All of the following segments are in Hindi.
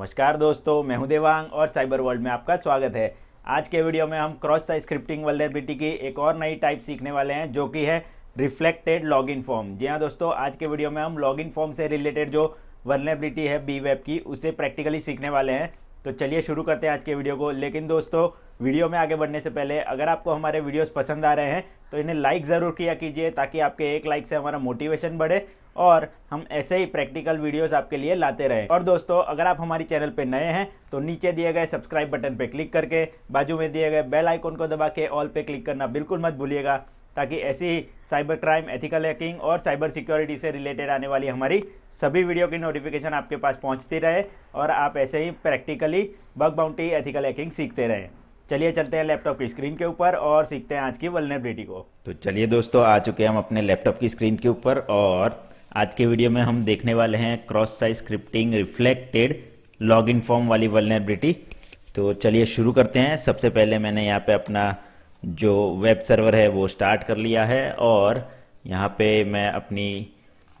नमस्कार दोस्तों, मैं हूँ देवांग और साइबर वर्ल्ड में आपका स्वागत है। आज के वीडियो में हम क्रॉस साइज़ स्क्रिप्टिंग वल्नरेबिलिटी की एक और नई टाइप सीखने वाले हैं, जो कि है रिफ्लेक्टेड लॉगिन फॉर्म जी हाँ दोस्तों, आज के वीडियो में हम लॉगिन फॉर्म से रिलेटेड जो वल्नरेबिलिटी है बी वेब की, उसे प्रैक्टिकली सीखने वाले हैं। तो चलिए शुरू करते हैं आज के वीडियो को। लेकिन दोस्तों, वीडियो में आगे बढ़ने से पहले, अगर आपको हमारे वीडियोस पसंद आ रहे हैं तो इन्हें लाइक ज़रूर किया कीजिए, ताकि आपके एक लाइक से हमारा मोटिवेशन बढ़े। और हम ऐसे ही प्रैक्टिकल वीडियोस आपके लिए लाते रहें। और दोस्तों, अगर आप हमारी चैनल पर नए हैं तो नीचे दिए गए सब्सक्राइब बटन पर क्लिक करके, बाजू में दिए गए बेल आइकॉन को दबा के ऑल पे क्लिक करना बिल्कुल मत भूलिएगा, ताकि ऐसी ही साइबर क्राइम एथिकल हैकिंग और साइबर सिक्योरिटी से रिलेटेड आने वाली हमारी सभी वीडियो की नोटिफिकेशन आपके पास पहुँचती रहे और आप ऐसे ही practically bug bounty ethical hacking सीखते रहें। चलिए चलते हैं लैपटॉप की स्क्रीन के ऊपर और सीखते हैं आज की वलनेबिलिटी को। तो चलिए दोस्तों, आ चुके हैं हम अपने लैपटॉप की स्क्रीन के ऊपर और आज के वीडियो में हम देखने वाले हैं cross site scripting reflected login form वाली वलनेबिलिटी तो चलिए शुरू करते हैं। सबसे पहले मैंने यहाँ पे अपना जो वेब सर्वर है, वो स्टार्ट कर लिया है और यहाँ पे मैं अपनी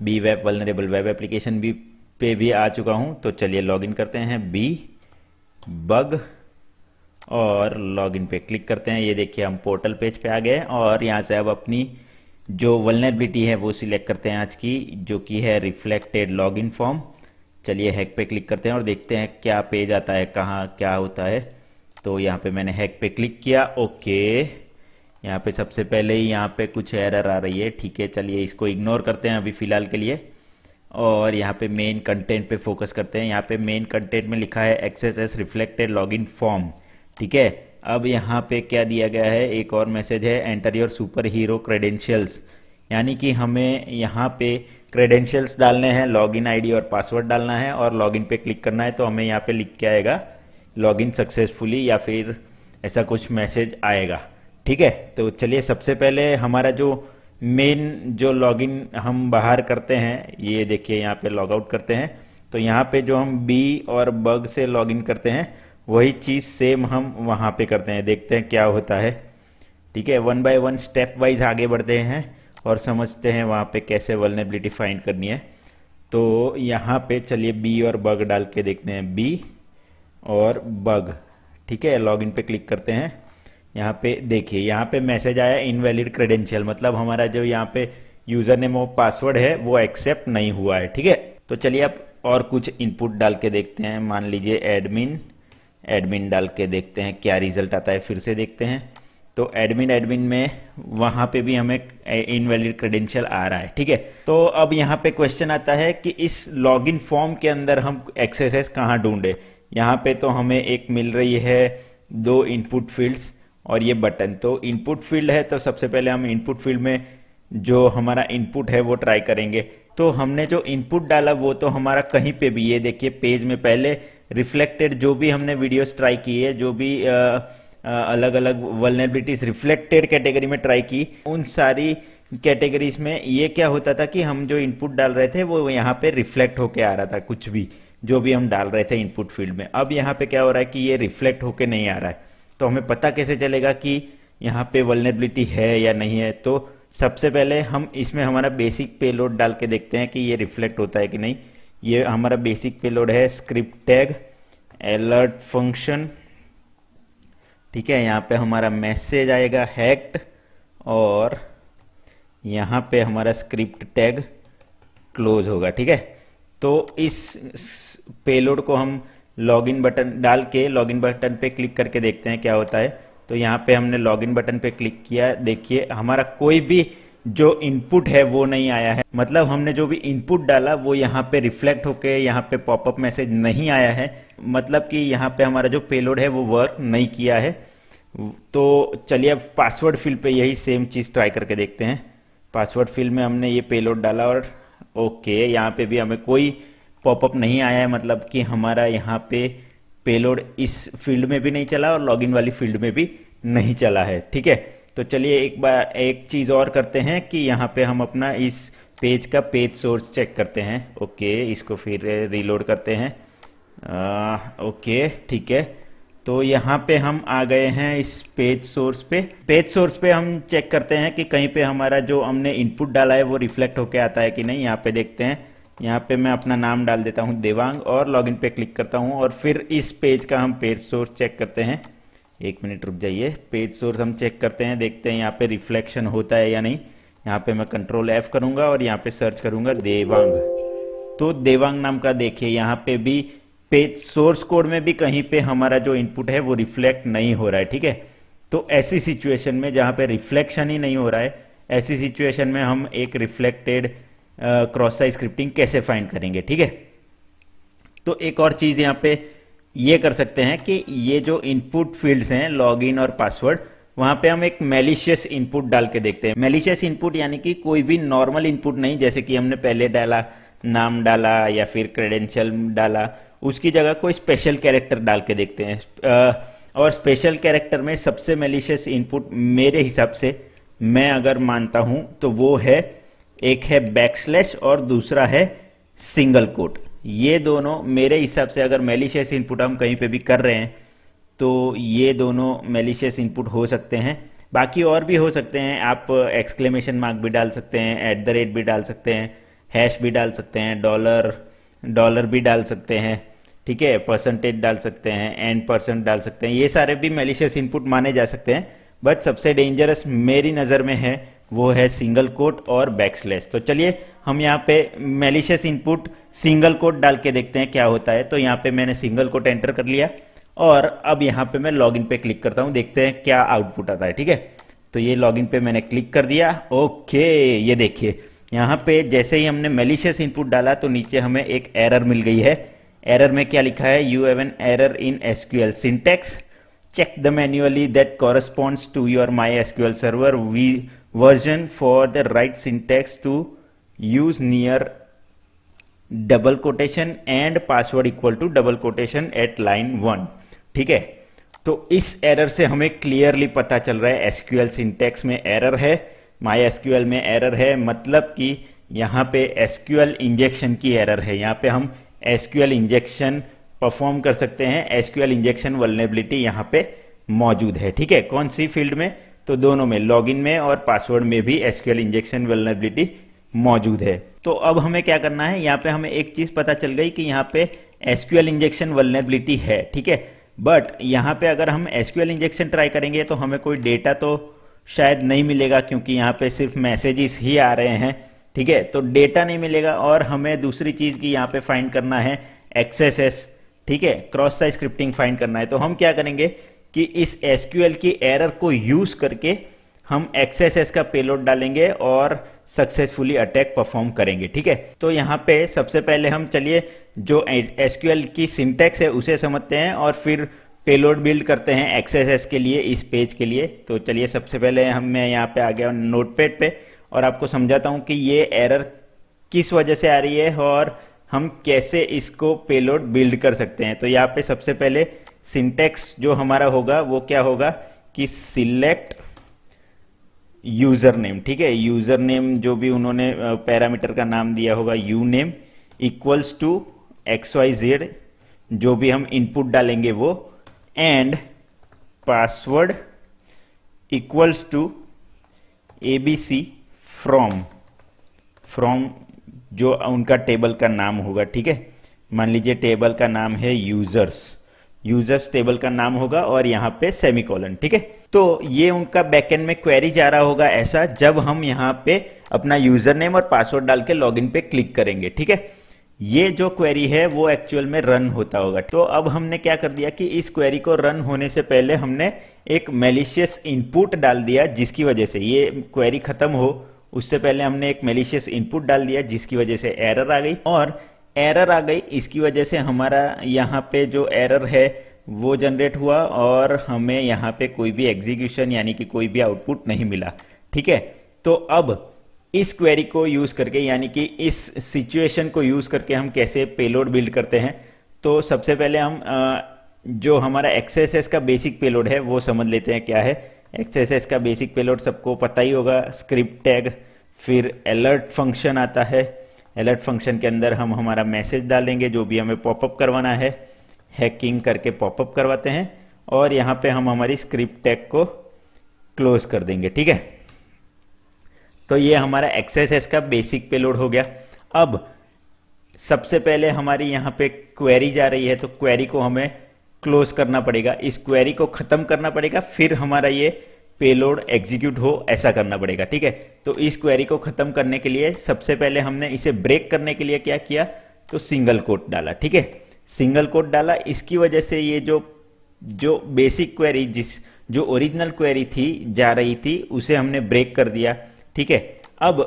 B web vulnerable web application भी पे भी आ चुका हूँ। तो चलिए लॉगिन करते हैं बी बग और लॉगिन पे क्लिक करते हैं। ये देखिए, हम पोर्टल पेज पे आ गए और यहाँ से अब अपनी जो वलनरेबिलिटी है वो सिलेक्ट करते हैं आज की, जो कि है रिफ्लेक्टेड लॉगिन फॉर्म चलिए हैक पे क्लिक करते हैं और देखते हैं क्या पेज आता है, कहाँ, क्या होता है। तो यहाँ पे मैंने हैक पे क्लिक किया ओके यहाँ पे सबसे पहले ही यहाँ पे कुछ एरर आ रही है, ठीक है, चलिए इसको इग्नोर करते हैं अभी फ़िलहाल के लिए। और यहाँ पे मेन कंटेंट पे फोकस करते हैं। यहाँ पे मेन कंटेंट में लिखा है XSS reflected login form ठीक है। अब यहाँ पे क्या दिया गया है? एक और मैसेज है enter your super hero credentials यानी कि हमें यहाँ पे क्रेडेंशियल्स डालने हैं लॉगिन आईडी और पासवर्ड डालना है और लॉगिन पे क्लिक करना है तो हमें यहाँ पे लिख के आएगा लॉगिन सक्सेसफुली या फिर ऐसा कुछ मैसेज आएगा। ठीक है? तो चलिए सबसे पहले हमारा जो मेन जो लॉगिन हम बाहर करते हैं, ये देखिए यहाँ पे लॉग आउट करते हैं। तो यहाँ पे जो हम बी और बग से लॉगिन करते हैं वही चीज़ सेम हम वहाँ पे करते हैं। देखते हैं क्या होता है। ठीक है one by one step wise आगे बढ़ते हैं और समझते हैं वहाँ पे कैसे वलनेबिलिटी फाइंड करनी है। तो यहाँ पे चलिए बी और बग डाल के देखते हैं। बी और बग ठीक है लॉगिन पे क्लिक करते हैं। यहाँ पे देखिए, यहाँ पे मैसेज आया इनवैलिड क्रेडेंशियल मतलब हमारा जो यहाँ पे यूज़र नेम और पासवर्ड है, वो एक्सेप्ट नहीं हुआ है। ठीक है तो चलिए अब और कुछ इनपुट डाल के देखते हैं। मान लीजिए एडमिन एडमिन डाल के देखते हैं क्या रिज़ल्ट आता है, फिर से देखते हैं। तो एडमिन एडमिन में वहाँ पे भी हमें इनवैलिड क्रेडेंशियल आ रहा है, ठीक है। तो अब यहाँ पे क्वेश्चन आता है कि इस लॉगिन फॉर्म के अंदर हम एक्सरसाइज कहाँ ढूंढे? यहाँ पे तो हमें एक मिल रही है दो इनपुट फील्ड्स और ये बटन। तो इनपुट फ़ील्ड है तो सबसे पहले हम इनपुट फ़ील्ड में जो हमारा इनपुट है वो ट्राई करेंगे। तो हमने जो इनपुट डाला वो तो हमारा कहीं पे भी, ये देखिए, पेज में पहले रिफ्लेक्टेड जो भी हमने वीडियोस ट्राई की है जो भी आ, अलग अलग वलनेबिलिटीज रिफ्लेक्टेड कैटेगरी में ट्राई की उन सारी कैटेगरीज में ये क्या होता था कि हम जो इनपुट डाल रहे थे वो यहाँ पे रिफ्लेक्ट होके आ रहा था कुछ भी जो भी हम डाल रहे थे इनपुट फ़ील्ड में। अब यहाँ पे क्या हो रहा है कि ये रिफ्लेक्ट होके नहीं आ रहा है। तो हमें पता कैसे चलेगा कि यहाँ पे वलनेबिलिटी है या नहीं है? तो सबसे पहले हम इसमें हमारा बेसिक पेलोड डाल के देखते हैं कि ये रिफ्लेक्ट होता है कि नहीं। ये हमारा बेसिक पेलोड है स्क्रिप्ट टैग अलर्ट फ़ंक्शन ठीक है, यहाँ पे हमारा मैसेज आएगा हैक्ट और यहाँ पे हमारा स्क्रिप्ट टैग क्लोज होगा, ठीक है? तो इस पेलोड को हम लॉगिन बटन डाल के लॉगिन बटन पे क्लिक करके देखते हैं क्या होता है। तो यहाँ पे हमने लॉगिन बटन पे क्लिक किया, देखिए, हमारा कोई भी जो इनपुट है वो नहीं आया है। मतलब हमने जो भी इनपुट डाला, वो यहाँ पे रिफ्लेक्ट होके, यहाँ पे पॉपअप मैसेज नहीं आया है। मतलब कि यहाँ पे हमारा जो पेलोड है, वो वर्क नहीं किया है। तो चलिए अब पासवर्ड फ़ील्ड पे यही सेम चीज़ ट्राई करके देखते हैं। पासवर्ड फ़ील्ड में हमने ये पेलोड डाला और ओके यहाँ पे भी हमें कोई पॉपअप नहीं आया है। मतलब कि हमारा यहाँ पे पेलोड इस फ़ील्ड में भी नहीं चला और लॉगिन वाली फ़ील्ड में भी नहीं चला है। ठीक है? तो चलिए एक बार एक चीज़ और करते हैं कि यहाँ पे हम अपना इस पेज का पेज सोर्स चेक करते हैं। ओके इसको फिर रीलोड करते हैं। आ, ओके ठीक है। तो यहाँ पे हम आ गए हैं इस पेज सोर्स पे। पेज सोर्स पे हम चेक करते हैं कि कहीं पे हमारा जो हमने इनपुट डाला है वो रिफ्लेक्ट होके आता है कि नहीं। यहाँ पे देखते हैं। यहाँ पे मैं अपना नाम डाल देता हूँ देवांग और लॉगिन पे क्लिक करता हूँ और फिर इस पेज का हम पेज सोर्स चेक करते हैं। एक मिनट रुक जाइए। पेज सोर्स हम चेक करते हैं, देखते हैं यहाँ पे रिफ्लेक्शन होता है या नहीं। यहाँ पे मैं कंट्रोल एफ़ करूँगा और यहाँ पे सर्च करूँगा देवांग। तो देवांग नाम का देखिए, यहाँ पे भी पेज सोर्स कोड में भी कहीं पे हमारा जो इनपुट है वो रिफ्लेक्ट नहीं हो रहा है, ठीक है? तो ऐसी सिचुएशन में जहाँ पे रिफ्लेक्शन ही नहीं हो रहा है, ऐसी सिचुएशन में हम एक रिफ्लेक्टेड क्रॉस साइज़ स्क्रिप्टिंग कैसे फाइंड करेंगे, ठीक है? तो एक और चीज़ यहाँ पे ये कर सकते हैं कि ये जो इनपुट फील्ड्स हैं लॉगिन और पासवर्ड वहाँ पे हम एक मेलिशियस इनपुट डाल के देखते हैं। मेलिशियस इनपुट यानी कि कोई भी नॉर्मल इनपुट नहीं, जैसे कि हमने पहले डाला, नाम डाला या फिर क्रेडेंशियल डाला, उसकी जगह कोई स्पेशल कैरेक्टर डाल के देखते हैं। और स्पेशल कैरेक्टर में सबसे मेलिशियस इनपुट मेरे हिसाब से मैं अगर मानता हूँ तो वो है, एक है बैकस्लैश और दूसरा है सिंगल कोट ये दोनों मेरे हिसाब से अगर मेलिशियस इनपुट हम कहीं पे भी कर रहे हैं तो ये दोनों मेलिशियस इनपुट हो सकते हैं। बाकी और भी हो सकते हैं, आप एक्सक्लेमेशन मार्क भी डाल सकते हैं एट द रेट भी डाल सकते हैं हैश भी डाल सकते हैं डॉलर डॉलर भी डाल सकते हैं, ठीक है? परसेंटेज डाल सकते हैं एंड परसेंट डाल सकते हैं। ये सारे भी मेलिशियस इनपुट माने जा सकते हैं बट सबसे डेंजरस मेरी नज़र में है वो है सिंगल कोट और बैकस्लैश तो चलिए, हम यहाँ पे मेलिशियस इनपुट सिंगल कोट डाल के देखते हैं क्या होता है। तो यहाँ पे मैंने सिंगल कोट एंटर कर लिया और अब यहाँ पे मैं लॉगिन पे क्लिक करता हूँ, देखते हैं क्या आउटपुट आता है, ठीक है? तो ये लॉगिन पे मैंने क्लिक कर दिया। ओके ये देखिए, यहाँ पे जैसे ही हमने मेलिशियस इनपुट डाला तो नीचे हमें एक एरर मिल गई है। एरर में क्या लिखा है? You have an error in SQL syntax check check the manually that corresponds to your MySQL server. Version for the right syntax to use near double quotation and password equal to double quotation at line one ठीक है? तो इस एरर से हमें क्लियरली पता चल रहा है एसक्यूएल सिंटेक्स में एरर है माई एसक्यूएल में एरर है मतलब कि यहाँ पे एसक्यूएल इंजेक्शन की एरर है। यहाँ पे हम एसक्यूएल इंजेक्शन परफॉर्म कर सकते हैं। एसक्यूएल इंजेक्शन वलनेबिलिटी यहाँ पे मौजूद है। ठीक है? कौन सी फ़ील्ड में? तो दोनों में लॉगिन में और पासवर्ड में भी एसक्यूएल इंजेक्शन वलनेबिलिटी मौजूद है। तो अब हमें क्या करना है? यहाँ पे हमें एक चीज़ पता चल गई कि यहाँ पे एसक्यूएल इंजेक्शन वलनेबिलिटी है, ठीक है? बट यहाँ पे अगर हम एसक्यूएल इंजेक्शन ट्राई करेंगे तो हमें कोई डेटा तो शायद नहीं मिलेगा क्योंकि यहाँ पे सिर्फ़ मैसेजेस ही आ रहे हैं, ठीक है? तो डेटा नहीं मिलेगा और हमें दूसरी चीज़ की यहाँ पे फाइंड करना है एक्सेस ठीक है? क्रॉस साइज़ स्क्रिप्टिंग फाइंड करना है। तो हम क्या करेंगे? कि इस एसक्यूएल की एरर को यूज़ करके हम एक्सएसएस का पेलोड डालेंगे और सक्सेसफुली अटैक परफॉर्म करेंगे, ठीक है? तो यहाँ पे सबसे पहले हम चलिए, जो एसक्यूएल की सिंटेक्स है उसे समझते हैं और फिर पेलोड बिल्ड करते हैं एक्सएसएस के लिए, इस पेज के लिए। तो चलिए, सबसे पहले हम मैं यहाँ पे आ गया नोटपैड पे और आपको समझाता हूँ कि ये एरर किस वजह से आ रही है और हम कैसे इसको पेलोड बिल्ड कर सकते हैं। तो यहाँ पे सबसे पहले सिंटेक्स जो हमारा होगा, वो क्या होगा कि सिलेक्ट यूज़र नेम ठीक है? यूज़र नेम जो भी उन्होंने पैरामीटर का नाम दिया होगा यू name equals to x y z, जो भी हम इनपुट डालेंगे वो, and password equals to a b c from from जो उनका टेबल का नाम होगा, ठीक है? मान लीजिए टेबल का नाम है यूज़र्स। यूज़र्स टेबल का नाम होगा और यहाँ पे सेमिकोलन ठीक है? तो ये उनका बैकएंड में क्वेरी जा रहा होगा ऐसा जब हम यहाँ पे अपना यूज़र नेम और पासवर्ड डाल के लॉगिन पे क्लिक करेंगे, ठीक है? ये जो क्वेरी है वो एक्चुअल में रन होता होगा। तो अब हमने क्या कर दिया कि इस क्वेरी को रन होने से पहले हमने एक मेलिशियस इनपुट डाल दिया जिसकी वजह से ये क्वेरी खत्म हो। उससे पहले हमने एक मेलिशियस इनपुट डाल दिया जिसकी वजह से एरर आ गई और एरर आ गई। इसकी वजह से हमारा यहाँ पे जो एरर है, वो जनरेट हुआ और हमें यहाँ पे कोई भी एग्जीक्यूशन यानी कि कोई भी आउटपुट नहीं मिला। ठीक है? तो अब इस क्वेरी को यूज़ करके यानी कि इस सिचुएशन को यूज़ करके हम कैसे पेलोड बिल्ड करते हैं? तो सबसे पहले हम जो हमारा एक्सएसएस का बेसिक पेलोड है, वो समझ लेते हैं क्या है। एक्सएसएस का बेसिक पेलोड सबको पता ही होगा। स्क्रिप्ट टैग फिर अलर्ट फ़ंक्शन आता है। अलर्ट फ़ंक्शन के अंदर हम हमारा मैसेज डालेंगे, जो भी हमें पॉपअप करवाना है हैकिंग करके पॉपअप करवाते हैं, और यहाँ पे हम हमारी स्क्रिप्ट टैग को क्लोज कर देंगे, ठीक है? तो ये हमारा एक्सेस का बेसिक पेलोड हो गया। अब, सबसे पहले हमारी यहाँ पे क्वेरी जा रही है तो क्वेरी को हमें क्लोज करना पड़ेगा। इस क्वेरी को खत्म करना पड़ेगा, फिर हमारा ये पेलोड एग्जीक्यूट हो, ऐसा करना पड़ेगा, ठीक है? तो इस क्वेरी को खत्म करने के लिए सबसे पहले हमने इसे ब्रेक करने के लिए क्या किया? तो सिंगल कोट डाला, ठीक है? सिंगल कोट डाला, इसकी वजह से ये जो जो बेसिक क्वेरी जिस, जो ओरिजिनल क्वेरी थी, जा रही थी, उसे हमने ब्रेक कर दिया, ठीक है? अब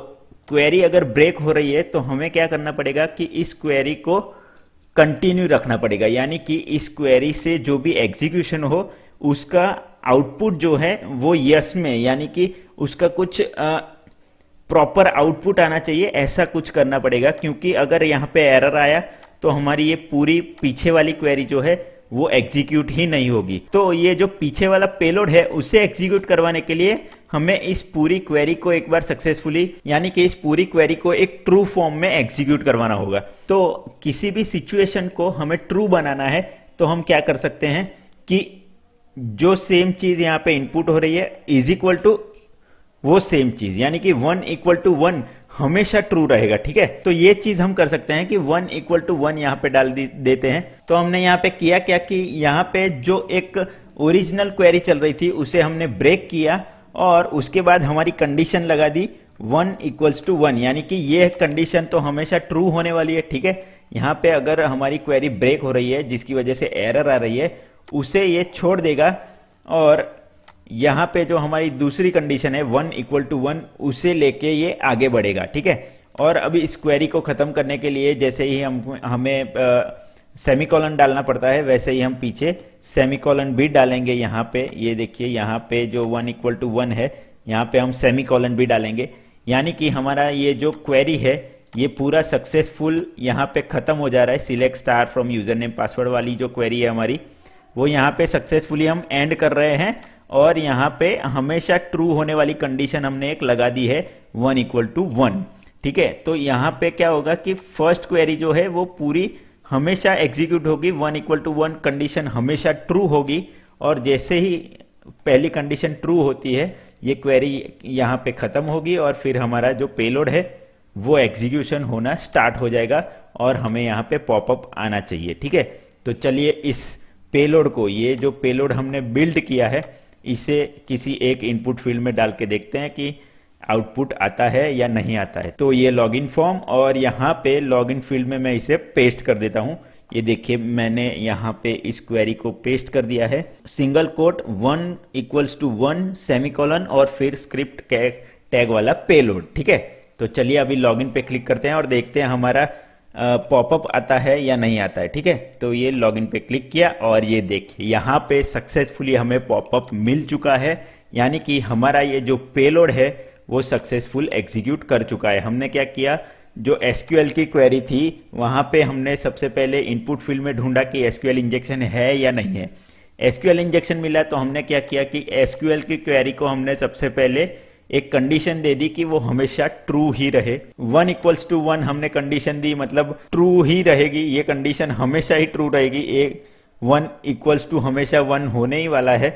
क्वेरी अगर ब्रेक हो रही है तो हमें क्या करना पड़ेगा कि इस क्वेरी को कंटिन्यू रखना पड़ेगा, यानी कि इस क्वेरी से जो भी एग्जीक्यूशन हो, उसका आउटपुट जो है वो यस में, यानी कि उसका कुछ प्रॉपर आउटपुट आना चाहिए, ऐसा कुछ करना पड़ेगा, क्योंकि अगर यहाँ पे एरर आया तो हमारी ये पूरी पीछे वाली क्वेरी जो है, वो एग्जीक्यूट ही नहीं होगी। तो ये जो पीछे वाला पेलोड है, उसे एग्जीक्यूट करवाने के लिए हमें इस पूरी क्वेरी को एक बार सक्सेसफुली यानी कि इस पूरी क्वेरी को एक ट्रू फॉर्म में एग्जीक्यूट करवाना होगा। तो किसी भी सिचुएशन को हमें ट्रू बनाना है तो हम क्या कर सकते हैं कि जो सेम चीज़ यहाँ पे इनपुट हो रही है इज़ इक्वल टू वो सेम चीज़, यानी कि वन इक्वल टू वन हमेशा ट्रू रहेगा, ठीक है? तो ये चीज़ हम कर सकते हैं कि वन इक्वल टू वन यहाँ पे डाल देते हैं। तो हमने यहाँ पे किया क्या कि यहाँ पे जो एक ओरिजिनल क्वेरी चल रही थी, उसे हमने ब्रेक किया और उसके बाद हमारी कंडीशन लगा दी वन इक्वल्स टू वन यानी कि ये कंडीशन तो हमेशा ट्रू होने वाली है, ठीक है? यहाँ पे अगर हमारी क्वेरी ब्रेक हो रही है, जिसकी वजह से एरर आ रही है उसे ये छोड़ देगा और यहाँ पे जो हमारी दूसरी कंडीशन है वन इक्वल टू वन उसे लेके ये आगे बढ़ेगा, ठीक है? और अभी इस क्वेरी को ख़त्म करने के लिए जैसे ही हम, हमें सेमिकॉलन डालना पड़ता है, वैसे ही हम पीछे सेमिकॉलन भी डालेंगे यहाँ पे। ये देखिए, यहाँ पे जो वन इक्वल टू वन है, यहाँ पे हम सेमिकॉलन भी डालेंगे। यानी कि हमारा ये जो क्वेरी है, ये पूरा सक्सेसफुल यहाँ पे ख़त्म हो जा रहा है। Select star from username password वाली जो क्वेरी है हमारी वो यहाँ पे सक्सेसफुली हम एंड कर रहे हैं और यहाँ पे हमेशा ट्रू होने वाली कंडीशन हमने एक लगा दी है वन इक्वल टू वन ठीक है? तो यहाँ पे क्या होगा कि फ़र्स्ट क्वेरी जो है वो पूरी हमेशा एग्जीक्यूट होगी one equal to one condition हमेशा ट्रू होगी और जैसे ही पहली कंडीशन ट्रू होती है, ये क्वेरी यहाँ पे खत्म होगी और फिर हमारा जो पेलोड है, वो एग्जीक्यूशन होना स्टार्ट हो जाएगा और हमें यहाँ पे पॉपअप आना चाहिए, ठीक है? तो चलिए इस पेलोड को, ये जो पेलोड हमने बिल्ड किया है, इसे किसी एक इनपुट फ़ील्ड में डाल के देखते हैं कि आउटपुट आता है या नहीं आता है। तो ये लॉगिन फॉर्म और यहाँ पे लॉगिन फ़ील्ड में मैं इसे पेस्ट कर देता हूँ। ये देखिए, मैंने यहाँ पे इस क्वेरी को पेस्ट कर दिया है। Single quote one equals to one semicolon और फिर स्क्रिप्ट टैग वाला पेलोड ठीक है? तो चलिए अभी लॉगिन पे क्लिक करते हैं और देखते हैं हमारा पॉपअप आता है या नहीं आता है, ठीक है? तो ये लॉगिन पे क्लिक किया और ये देखिए यहाँ पे सक्सेसफुली हमें पॉपअप मिल चुका है। यानी कि हमारा ये जो पेलोड है, वो सक्सेसफुल एग्जीक्यूट कर चुका है। हमने क्या किया? जो एसक्यूएल की क्वेरी थी, वहाँ पे हमने सबसे पहले इनपुट फ़ील्ड में ढूंढा कि एसक्यूएल इंजेक्शन है या नहीं है। एसक्यूएल इंजेक्शन मिला तो हमने क्या किया कि एसक्यूएल की क्वेरी को हमने सबसे पहले एक कंडीशन दे दी कि वो हमेशा ट्रू ही रहे। वन इक्वल्स टू वन हमने कंडीशन दी मतलब ट्रू ही रहेगी, ये कंडीशन हमेशा ही ट्रू रहेगी। एक वन इक्वल्स टू हमेशा वन होने ही वाला है।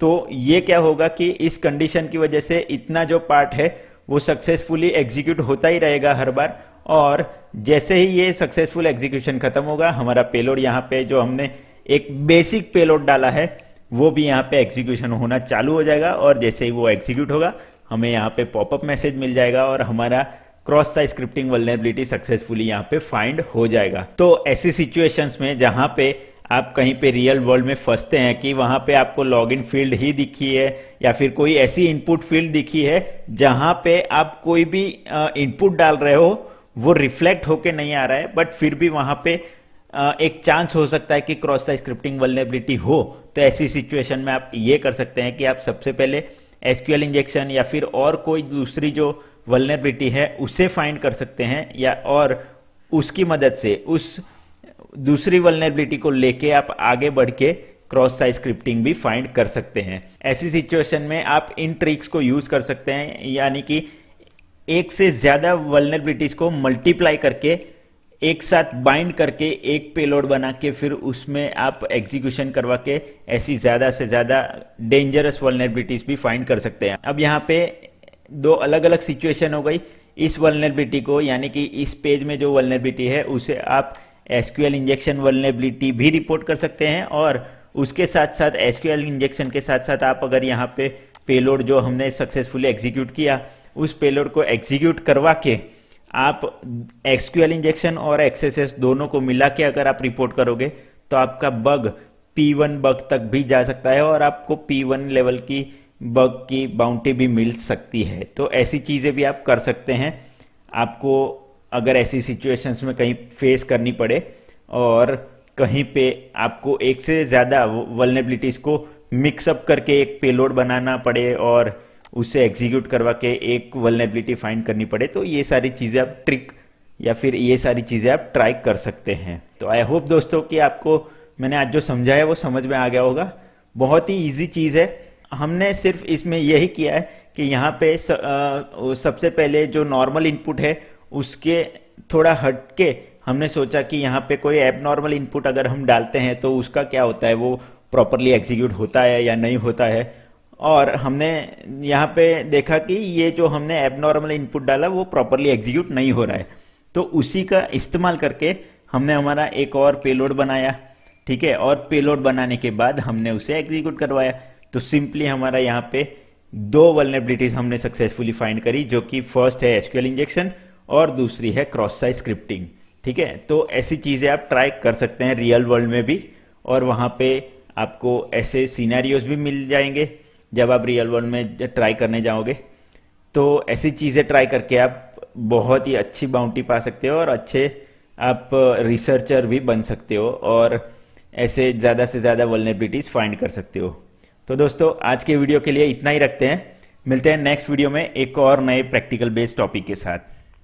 तो ये क्या होगा कि इस कंडीशन की वजह से इतना जो पार्ट है, वो सक्सेसफुली एग्जीक्यूट होता ही रहेगा हर बार। और जैसे ही ये सक्सेसफुल एग्जीक्यूशन खत्म होगा, हमारा पेलोड यहाँ पे जो हमने एक बेसिक पेलोड डाला है, वो भी यहाँ पे एग्जीक्यूशन होना चालू हो जाएगा और जैसे ही वो एग्जीक्यूट होगा हमें यहाँ पे पॉपअप मैसेज मिल जाएगा और हमारा cross site scripting vulnerability successfully यहाँ पे फाइंड हो जाएगा। तो ऐसी सिचुएशंस में जहाँ पे आप कहीं पे रियल वर्ल्ड में फंसते हैं कि वहाँ पे आपको लॉगिन फ़ील्ड ही दिखी है या फिर कोई ऐसी इनपुट फ़ील्ड दिखी है जहाँ पे आप कोई भी इनपुट डाल रहे हो, वो रिफ्लेक्ट होके नहीं आ रहा है बट फिर भी वहाँ पे एक चांस हो सकता है कि क्रॉस साइज़ स्क्रिप्टिंग वलनेबिलिटी हो। तो ऐसी सिचुएशन में आप ये कर सकते हैं कि आप सबसे पहले एसक्यूएल इंजेक्शन या फिर और कोई दूसरी जो वलनेबिलिटी है, उसे फाइंड कर सकते हैं या और उसकी मदद से उस दूसरी वलनेबिलिटी को लेके आप आगे बढ़ के क्रॉस साइज़ स्क्रिप्टिंग भी फाइंड कर सकते हैं। ऐसी सिचुएशन में आप इन ट्रिक्स को यूज़ कर सकते हैं, यानी कि एक से ज़्यादा वलनेबिलिटीज को मल्टीप्लाई करके एक साथ बाइंड करके, एक पेलोड बना के फिर उसमें आप एग्जीक्यूशन करवा के ऐसी ज़्यादा से ज़्यादा डेंजरस वलनेबिलिटीज भी फाइंड कर सकते हैं। अब यहाँ पे दो अलग अलग सिचुएशन हो गई। इस वलनेबिलिटी को, यानी कि इस पेज में जो वलनेबिलिटी है, उसे आप एसक्यूएल इंजेक्शन वलनेबिलिटी भी रिपोर्ट कर सकते हैं और उसके साथ साथ एसक्यूएल इंजेक्शन के साथ साथ आप अगर यहाँ पे पेलोड जो हमने सक्सेसफुली एग्जीक्यूट किया, उस पेलोड को एग्जीक्यूट करवा के आप एक्सक्यूएल इंजेक्शन और एक्सेसेस दोनों को मिला के अगर आप रिपोर्ट करोगे तो आपका बग P1 बग तक भी जा सकता है और आपको P1 लेवल की बग की बाउंटी भी मिल सकती है। तो ऐसी चीज़ें भी आप कर सकते हैं। आपको अगर ऐसी सिचुएशंस में कहीं फेस करनी पड़े और कहीं पे आपको एक से ज़्यादा वलनेबिलिटीज़ को मिक्सअप करके एक पेलोड बनाना पड़े और उसे एग्जीक्यूट करवा के एक वलनेबिलिटी फाइंड करनी पड़े तो ये सारी चीज़ें आप ट्रिक या फिर ये सारी चीज़ें आप ट्राई कर सकते हैं। तो आई होप दोस्तों कि आपको मैंने आज जो समझा है वो समझ में आ गया होगा। बहुत ही ईजी चीज़ है। हमने सिर्फ़ इसमें यही किया है कि यहाँ पे सबसे पहले जो नॉर्मल इनपुट है, उसके थोड़ा हट के हमने सोचा कि यहाँ पे कोई एब नॉर्मल इनपुट अगर हम डालते हैं तो उसका क्या होता है? वो प्रॉपरली एग्जीक्यूट होता है या नहीं होता है? और हमने यहाँ पे देखा कि ये जो हमने एबनॉर्मल इनपुट डाला, वो प्रॉपरली एग्जीक्यूट नहीं हो रहा है। तो उसी का इस्तेमाल करके हमने हमारा एक और पेलोड बनाया, ठीक है? और पेलोड बनाने के बाद हमने उसे एग्जीक्यूट करवाया। तो सिंपली हमारा यहाँ पे दो वलनेबिलिटीज हमने सक्सेसफुली फाइंड करी, जो कि फ़र्स्ट है एसक्यूएल इंजेक्शन और दूसरी है क्रॉस साइज़ स्क्रिप्टिंग ठीक है? तो ऐसी चीज़ें आप ट्राई कर सकते हैं रियल वर्ल्ड में भी और वहाँ पे आपको ऐसे सीनारियोज भी मिल जाएँगे। जब आप रियल वर्ल्ड में ट्राई करने जाओगे तो ऐसी चीज़ें ट्राई करके आप बहुत ही अच्छी बाउंटी पा सकते हो और अच्छे आप रिसर्चर भी बन सकते हो और ऐसे ज़्यादा से ज़्यादा वलनेबिलिटीज़ फाइंड कर सकते हो। तो दोस्तों, आज के वीडियो के लिए इतना ही रखते हैं। मिलते हैं नेक्स्ट वीडियो में एक और नए प्रैक्टिकल बेस्ड टॉपिक के साथ।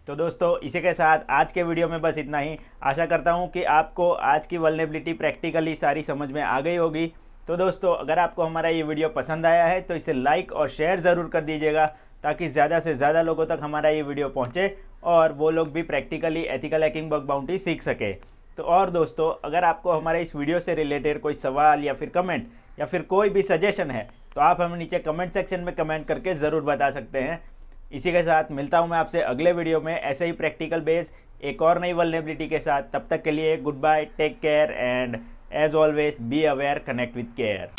तो दोस्तों, इसी के साथ आज के वीडियो में बस इतना ही। आशा करता हूँ कि आपको आज की वलनेबिलिटी प्रैक्टिकली सारी समझ में आ गई होगी। तो दोस्तों, अगर आपको हमारा ये वीडियो पसंद आया है तो इसे लाइक और शेयर ज़रूर कर दीजिएगा, ताकि ज़्यादा से ज़्यादा लोगों तक हमारा ये वीडियो पहुँचे और वो लोग भी practically ethical hacking bug bounty सीख सके। तो और दोस्तों, अगर आपको हमारे इस वीडियो से रिलेटेड कोई सवाल या फिर कमेंट या फिर कोई भी सजेशन है तो आप हमें नीचे कमेंट सेक्शन में कमेंट करके ज़रूर बता सकते हैं। इसी के साथ मिलता हूँ मैं आपसे अगले वीडियो में, ऐसे ही प्रैक्टिकल बेस एक और नई वलनेबिलिटी के साथ। तब तक के लिए good bye take care and As always, be aware, connect with care.